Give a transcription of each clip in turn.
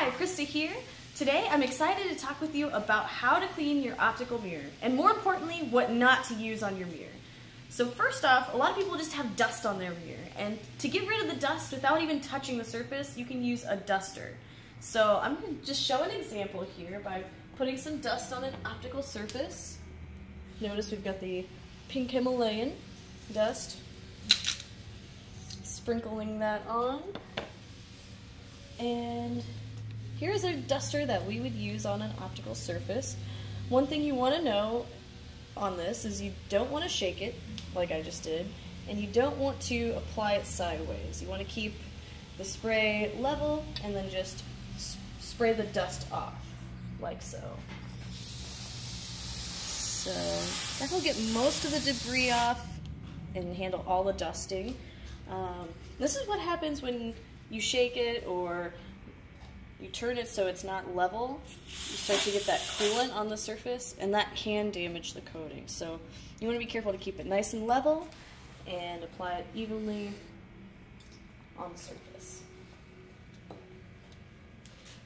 Hi, Krista here. Today I'm excited to talk with you about how to clean your optical mirror, and more importantly, what not to use on your mirror. So first off, a lot of people just have dust on their mirror, and to get rid of the dust without even touching the surface, you can use a duster. So I'm going to just show an example here by putting some dust on an optical surface. Notice we've got the pink Himalayan dust. Sprinkling that on. And here's a duster that we would use on an optical surface. One thing you want to know on this is you don't want to shake it, like I just did, and you don't want to apply it sideways. You want to keep the spray level and then just spray the dust off, like so. So that will get most of the debris off and handle all the dusting. Um, this is what happens when you shake it or you turn it so it's not level, you start to get that coolant on the surface, and that can damage the coating. So you want to be careful to keep it nice and level and apply it evenly on the surface.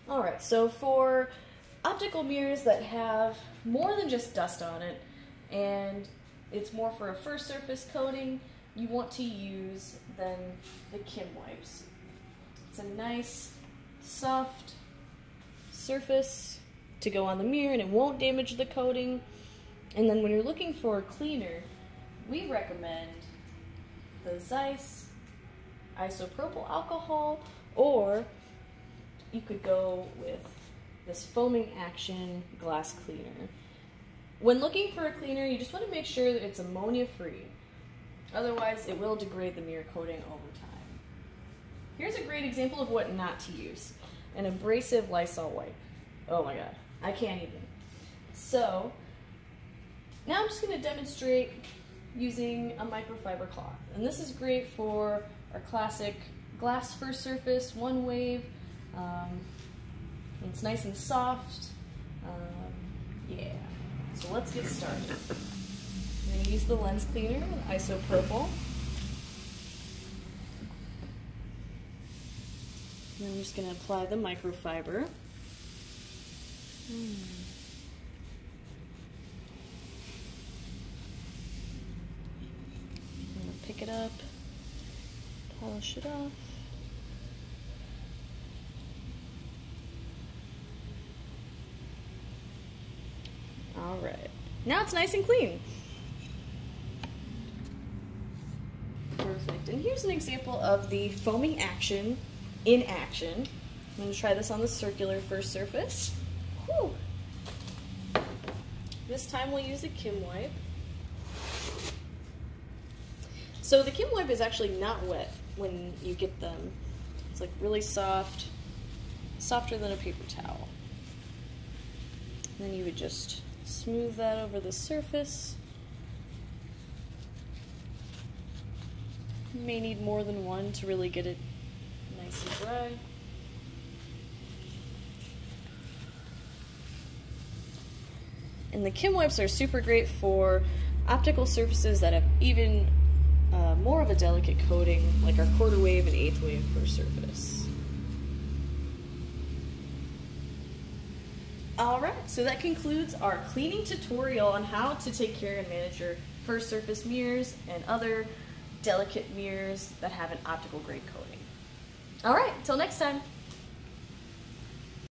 Alright, so for optical mirrors that have more than just dust on it, and it's more for a first surface coating, you want to use then the Kim wipes. It's a nice, soft surface to go on the mirror and it won't damage the coating. And then when you're looking for a cleaner, we recommend the Zeiss isopropyl alcohol or you could go with this foaming action glass cleaner. When looking for a cleaner, you just want to make sure that it's ammonia free. Otherwise, it will degrade the mirror coating over time. Here's a great example of what not to use. An abrasive Lysol wipe. Oh my god, I can't even. So, now I'm just going to demonstrate using a microfiber cloth. And this is great for our classic glass first surface, one wave. Um, it's nice and soft. Um, yeah, so let's get started. I'm going to use the lens cleaner with isopropyl. And I'm just going to apply the microfiber. Hmm. I'm going to pick it up, polish it off. All right. Now it's nice and clean. Perfect. And here's an example of the foaming action in action. I'm going to try this on the circular first surface. Whew. This time we'll use a Kim wipe. So the Kim wipe is actually not wet when you get them. It's like really soft, softer than a paper towel. And then you would just smooth that over the surface. You may need more than one to really get it nice and the Kim wipes are super great for optical surfaces that have even uh, more of a delicate coating, like our quarter wave and eighth wave first surface. Alright, so that concludes our cleaning tutorial on how to take care and manage your first surface mirrors and other delicate mirrors that have an optical grade coating. Alright, till next time.